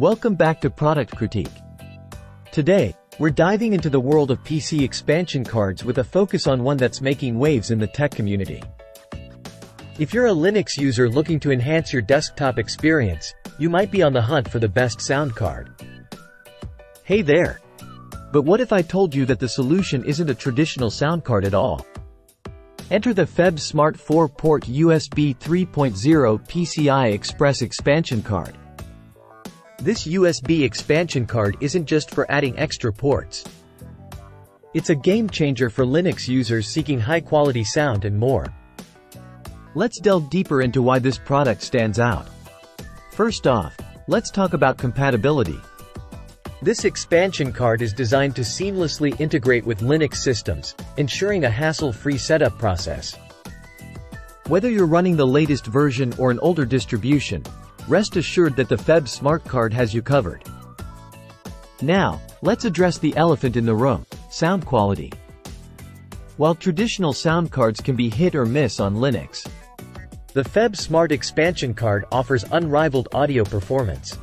Welcome back to Product Critique. Today, we're diving into the world of PC expansion cards with a focus on one that's making waves in the tech community. If you're a Linux user looking to enhance your desktop experience, you might be on the hunt for the best sound card. Hey there! But what if I told you that the solution isn't a traditional sound card at all? Enter the FebSmart 4-port USB 3.0 PCI Express expansion card. This USB expansion card isn't just for adding extra ports. It's a game changer for Linux users seeking high-quality sound and more. Let's delve deeper into why this product stands out. First off, let's talk about compatibility. This expansion card is designed to seamlessly integrate with Linux systems, ensuring a hassle-free setup process. Whether you're running the latest version or an older distribution, Rest assured that the FebSmart Card has you covered. Now, let's address the elephant in the room, sound quality. While traditional sound cards can be hit or miss on Linux, the FebSmart Expansion Card offers unrivaled audio performance.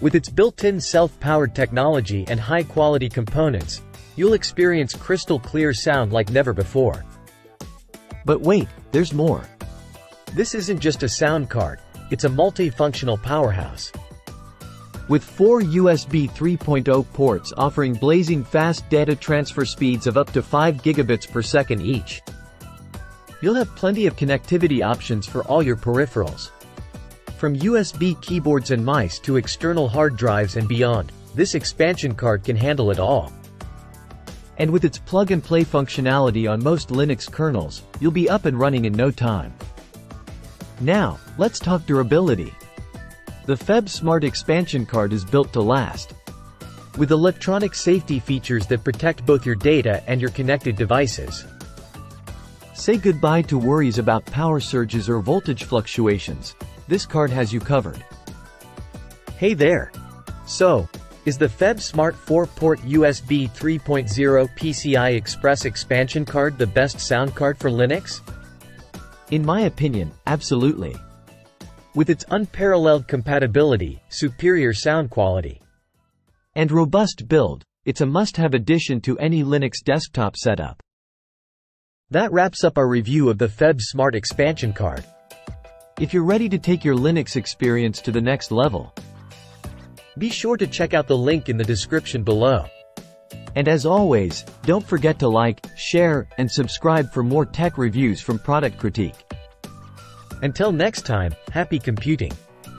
With its built-in self-powered technology and high-quality components, you'll experience crystal clear sound like never before. But wait, there's more. This isn't just a sound card, it's a multi-functional powerhouse. With four USB 3.0 ports offering blazing fast data transfer speeds of up to 5 gigabits per second each, you'll have plenty of connectivity options for all your peripherals. From USB keyboards and mice to external hard drives and beyond, this expansion card can handle it all. And with its plug-and-play functionality on most Linux kernels, you'll be up and running in no time. Now, let's talk durability. The FebSmart Expansion Card is built to last. With electronic safety features that protect both your data and your connected devices. Say goodbye to worries about power surges or voltage fluctuations. This card has you covered. Hey there! So, is the FebSmart 4-port USB 3.0 PCI Express expansion card the best sound card for Linux? In my opinion, absolutely. With its unparalleled compatibility, superior sound quality, and robust build, it's a must-have addition to any Linux desktop setup. That wraps up our review of the FebSmart Expansion Card. If you're ready to take your Linux experience to the next level, be sure to check out the link in the description below. And as always, don't forget to like, share, and subscribe for more tech reviews from Product Critique. Until next time, happy computing!